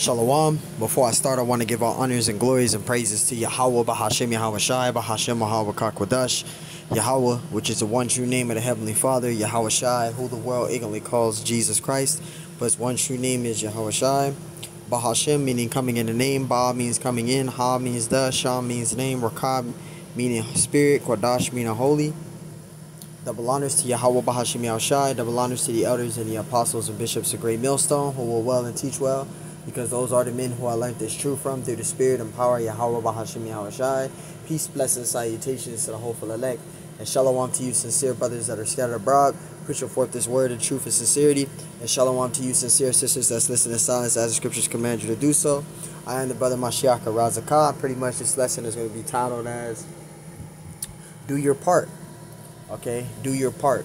Shalom. Before I start, I want to give all honors and glories and praises to Yahweh, Bahashem Yahweh Shai, Bahashem Yahweh Kakwadash, Yahweh, which is the one true name of the Heavenly Father, Yahweh Shai, who the world ignorantly calls Jesus Christ, but his one true name is Yahweh Shai. Bahashem meaning coming in the name, Ba means coming in, Ha means the, Shah means name, Rakab meaning spirit, Kwadash meaning holy. Double honors to Yahweh Bahashim Yahushai, double honors to the elders and the apostles and bishops of Great Millstone who will well and teach well because those are the men who I learned this truth from through the spirit and power Yahweh Bahashim Yahushai. Peace, blessings, salutations to the hopeful elect. And shalom to you, sincere brothers that are scattered abroad. Push forth this word of truth and sincerity. And shalom to you, sincere sisters that's listening in silence as the scriptures command you to do so. I am the brother Mashiach Razakah. Pretty much this lesson is going to be titled as Do Your Part. Okay? Do your part.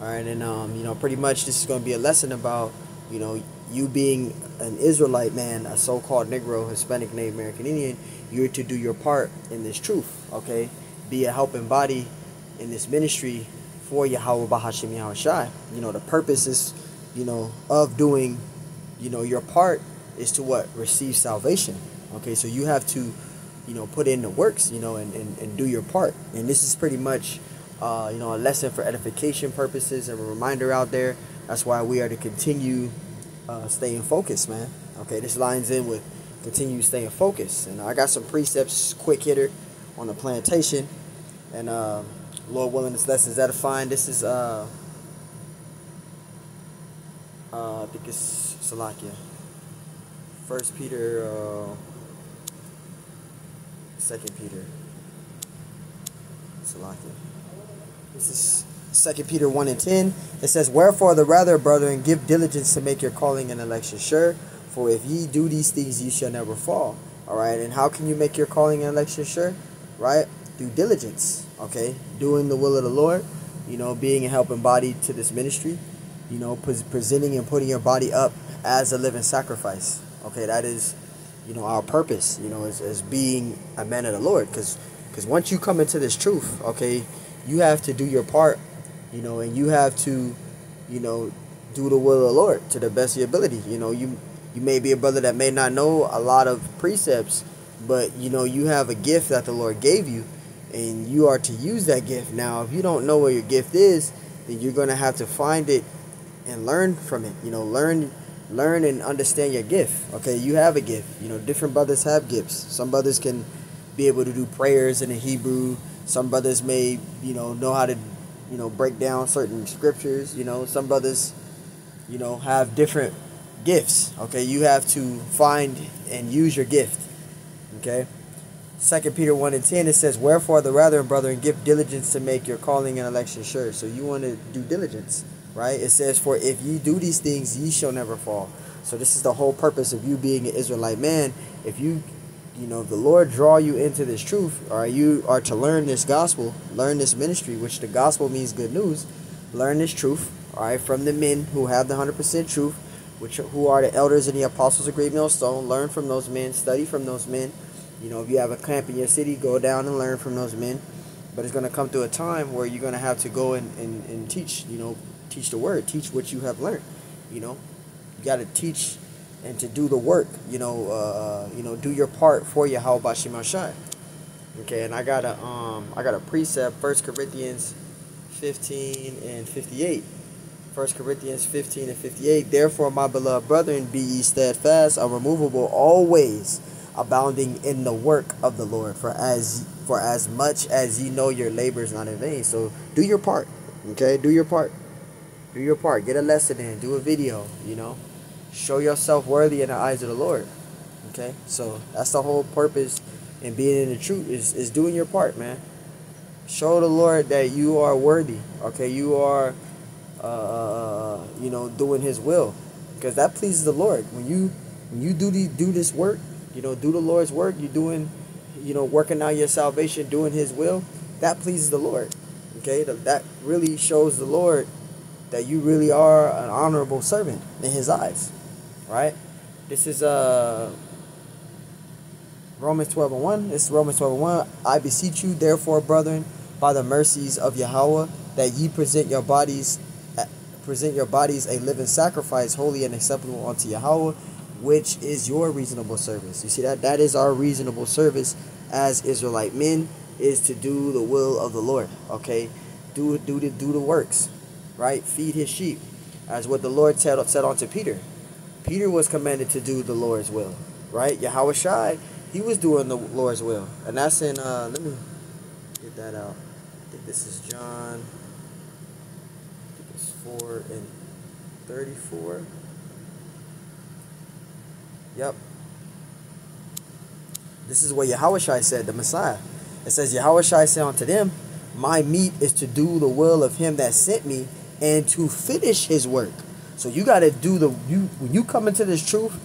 Alright, and um, you know, pretty much this is going to be a lesson about, you know, you being an Israelite man, a so-called Negro, Hispanic, Native American Indian, you're to do your part in this truth, okay? Be a helping body in this ministry for Yahweh Bahashim Yahushai. You know, the purpose is, you know, of doing, you know, your part is to what? Receive salvation. Okay, so you have to, you know, put in the works, you know, and, and, and do your part. And this is pretty much, uh, you know, a lesson for edification purposes and a reminder out there. That's why we are to continue uh, staying focused, man. Okay, this lines in with continue staying focused. And I got some precepts, quick hitter, on the plantation. And uh, Lord willing, this lesson is edifying. This is, uh, uh, I think it's Salakia. First Peter, uh, Second Peter. Salakia. This is Second Peter 1 and 10. It says, Wherefore the rather, brethren, give diligence to make your calling and election sure. For if ye do these things, ye shall never fall. All right. And how can you make your calling and election sure? Right? Through diligence. Okay. Doing the will of the Lord. You know, being a helping body to this ministry. You know, presenting and putting your body up as a living sacrifice. Okay. That is, you know, our purpose, you know, as, as being a man of the Lord. Because once you come into this truth, okay, you have to do your part you know, and you have to, you know, do the will of the Lord to the best of your ability. You know, you you may be a brother that may not know a lot of precepts, but you know, you have a gift that the Lord gave you, and you are to use that gift. Now, if you don't know where your gift is, then you're gonna have to find it and learn from it. You know, learn learn and understand your gift. Okay, you have a gift. You know, different brothers have gifts. Some brothers can be able to do prayers in the Hebrew. Some brothers may, you know, know how to you know, break down certain scriptures. You know, some brothers, you know, have different gifts. Okay, you have to find and use your gift. Okay. Second Peter 1 and 10 it says, Wherefore the rather, brethren, give diligence to make your calling and election sure. So you want to do diligence, right? It says, For if ye do these things, ye shall never fall. So this is the whole purpose of you being an Israelite man. If you you know, the Lord draw you into this truth, or you are to learn this gospel, learn this ministry, which the gospel means good news, learn this truth, all right, from the men who have the 100% truth, which who are the elders and the apostles of Great Millstone. Learn from those men, study from those men. You know, if you have a camp in your city, go down and learn from those men. But it's going to come to a time where you're going to have to go and, and, and teach, you know, teach the word, teach what you have learned. You know, you got to teach and to do the work, you know, uh, you know, do your part for Yahweh Bashim Shai. Okay, and I got a um I got a precept, First Corinthians 15 and 58. First Corinthians 15 and 58. Therefore, my beloved brethren, be ye steadfast, unremovable, always abounding in the work of the Lord. For as for as much as ye know your labor is not in vain. So do your part. Okay, do your part. Do your part. Get a lesson in. Do a video. You know show yourself worthy in the eyes of the Lord. Okay, so that's the whole purpose in being in the truth is, is doing your part, man. Show the Lord that you are worthy. Okay, you are, uh, uh, uh, you know, doing His will, because that pleases the Lord. When you when you do the, do this work, you know, do the Lord's work. You're doing, you know, working out your salvation, doing His will. That pleases the Lord. Okay, that really shows the Lord that you really are an honorable servant in His eyes right? This is uh Romans 12 and 1. This is Romans 12 and 1. I beseech you, therefore, brethren, by the mercies of Yahweh, that ye present your bodies present your bodies a living sacrifice, holy and acceptable unto Yahweh, which is your reasonable service. You see that? That is our reasonable service as Israelite men is to do the will of the Lord. Okay? Do do the do the works. Right? Feed his sheep. As what the Lord said said unto Peter. Peter was commanded to do the Lord's will. Right? Yahweh Shai, he was doing the Lord's will. And that's in uh let me get that out. I think this is John I think it's four and thirty-four. Yep. This is what Yahushua said, the Messiah. It says, Yahushua said unto them, My meat is to do the will of him that sent me and to finish his work. So you gotta do the you when you come into this truth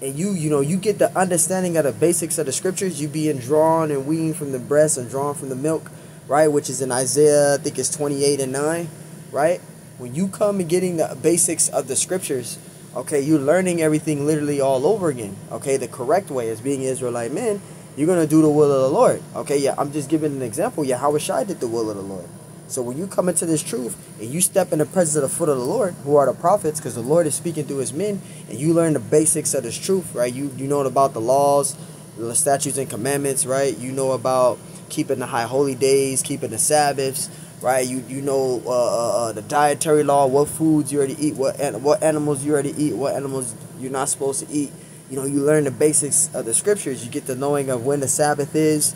and you you know you get the understanding of the basics of the scriptures, you being drawn and weaned from the breast and drawn from the milk, right? Which is in Isaiah, I think it's 28 and 9, right? When you come and getting the basics of the scriptures, Okay, you're learning everything literally all over again. Okay, the correct way as being Israelite men, you're gonna do the will of the Lord. Okay, yeah, I'm just giving an example. Yeah, how I did the will of the Lord. So when you come into this truth and you step in the presence of the foot of the Lord, who are the prophets, because the Lord is speaking through his men, and you learn the basics of this truth, right? You you know about the laws, the statutes and commandments, right? You know about keeping the high holy days, keeping the Sabbaths, right? You you know uh, uh, uh, the dietary law, what foods you already eat, what what animals you already eat, what animals you're not supposed to eat. You know, you learn the basics of the scriptures. You get the knowing of when the Sabbath is,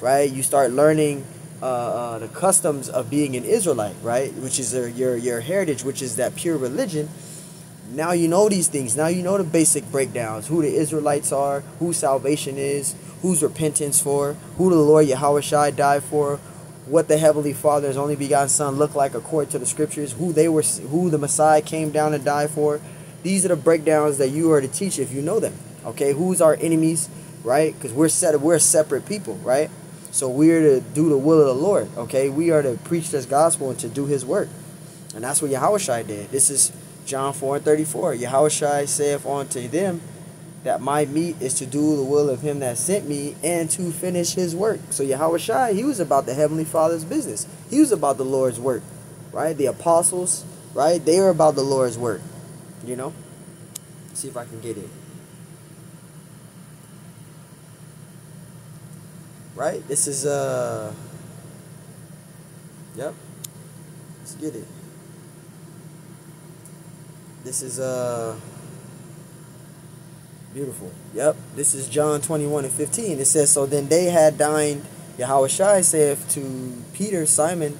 right? You start learning uh, uh, the customs of being an Israelite, right? Which is your, your your heritage, which is that pure religion. Now you know these things. Now you know the basic breakdowns: who the Israelites are, who salvation is, who's repentance for, who the Lord Yahweh Shai died for, what the heavenly father's only begotten son looked like according to the scriptures who they were who the messiah came down to die for these are the breakdowns that you are to teach if you know them okay who's our enemies right because we're set we're separate people right so we're to do the will of the lord okay we are to preach this gospel and to do his work and that's what Yahushua did this is john 4 and 34 Yahushua saith unto them that my meat is to do the will of him that sent me and to finish his work. So Yahweh Shai, he was about the Heavenly Father's business. He was about the Lord's work, right? The apostles, right? They were about the Lord's work, you know? Let's see if I can get it. Right? This is, uh, yep. Let's get it. This is, uh, Beautiful. Yep. This is John 21 and 15. It says, So then they had dined. Yahweh Shai saith to Peter, Simon,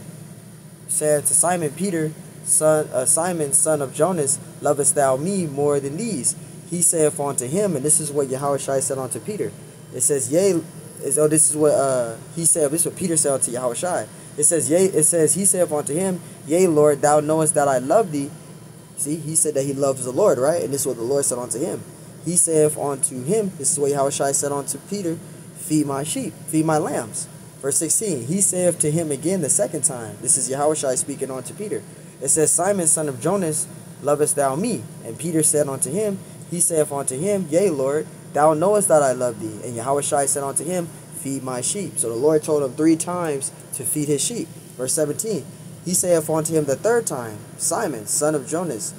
said to Simon Peter, son uh, Simon, son of Jonas, lovest thou me more than these? He saith unto him, and this is what Yahweh Shai said unto Peter. It says, Yea, is, oh, this is what uh, he said, this is what Peter said unto Yahweh Shai. It says, Yea, it says, He saith unto him, Yea, Lord, thou knowest that I love thee. See, he said that he loves the Lord, right? And this is what the Lord said unto him. He saith unto him, this is what Yahushua said unto Peter, feed my sheep, feed my lambs. Verse 16, he saith to him again the second time, this is Yahushua speaking unto Peter. It says, Simon, son of Jonas, lovest thou me? And Peter said unto him, he saith unto him, Yea, Lord, thou knowest that I love thee. And Yahushua said unto him, feed my sheep. So the Lord told him three times to feed his sheep. Verse 17, he saith unto him the third time, Simon, son of Jonas,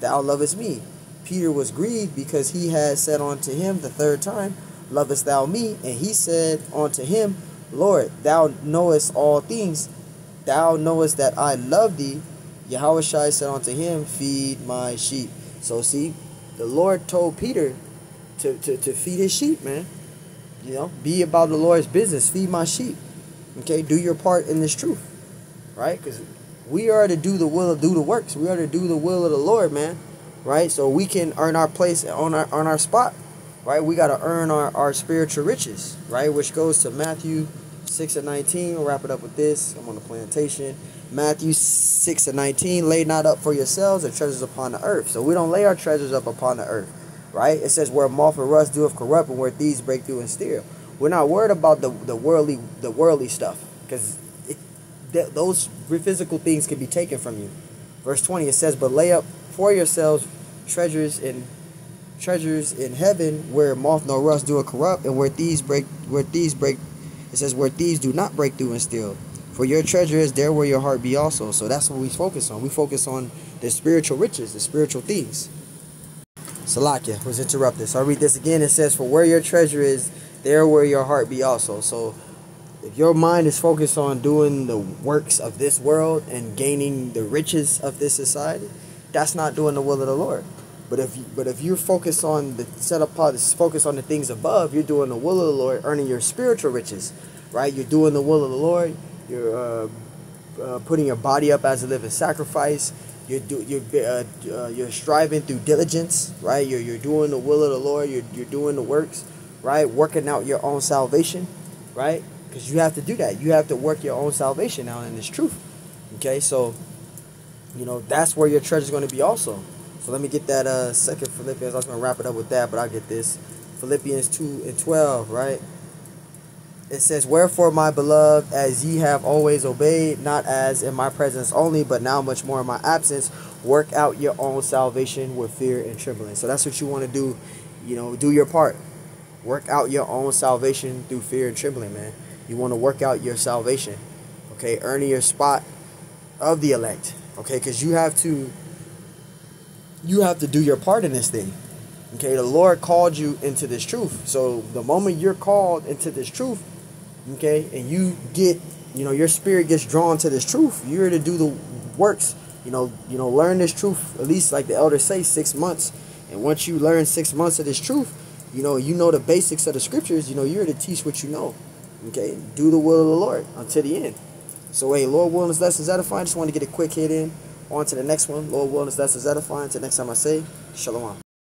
thou lovest me? Peter was grieved because he had said unto him the third time, Lovest thou me? And he said unto him, Lord, thou knowest all things. Thou knowest that I love thee. Yahweh said unto him, Feed my sheep. So see, the Lord told Peter to, to, to feed his sheep, man. You know, be about the Lord's business. Feed my sheep. Okay, do your part in this truth. Right? Because we are to do the will of do the works. We are to do the will of the Lord, man right? So we can earn our place on our on our spot, right? We got to earn our, our spiritual riches, right? Which goes to Matthew 6 and 19. We'll wrap it up with this. I'm on the plantation. Matthew 6 and 19. Lay not up for yourselves the treasures upon the earth. So we don't lay our treasures up upon the earth, right? It says where moth and rust doeth corrupt and where thieves break through and steal. We're not worried about the, the worldly the worldly stuff because th- those physical things can be taken from you. Verse 20 it says, But lay up for yourselves treasures in treasures in heaven where moth nor rust do a corrupt and where thieves break where thieves break it says where thieves do not break through and steal for your treasure is there where your heart be also so that's what we focus on we focus on the spiritual riches the spiritual things Salakia was interrupted. So I'll read this again. It says, For where your treasure is, there will your heart be also. So if your mind is focused on doing the works of this world and gaining the riches of this society, that's not doing the will of the Lord. But if you, but if you're focused on the set apart, focus on the things above, you're doing the will of the Lord, earning your spiritual riches, right? You're doing the will of the Lord. You're uh, uh, putting your body up as a living sacrifice. You're do, you're uh, uh, you're striving through diligence, right? You're you're doing the will of the Lord. You're you're doing the works, right? Working out your own salvation, right? Because you have to do that. You have to work your own salvation out in this truth. Okay, so you know that's where your treasure is going to be also. So let me get that uh second Philippians. I was going to wrap it up with that, but I'll get this Philippians two and twelve, right? It says, Wherefore, my beloved, as ye have always obeyed, not as in my presence only, but now much more in my absence, work out your own salvation with fear and trembling. So that's what you want to do. You know, do your part. Work out your own salvation through fear and trembling, man. You want to work out your salvation. Okay, earning your spot of the elect. Okay, because you have to you have to do your part in this thing. Okay, the Lord called you into this truth. So the moment you're called into this truth, okay, and you get, you know, your spirit gets drawn to this truth, you're to do the works. You know, you know, learn this truth. At least, like the elders say, six months. And once you learn six months of this truth, you know, you know the basics of the scriptures. You know, you're to teach what you know. Okay, do the will of the Lord until the end. So, hey, Lord willing, this lesson's edifying. Just want to get a quick hit in. On to the next one. Lord willing, this lesson's edifying. Until next time I say, Shalom.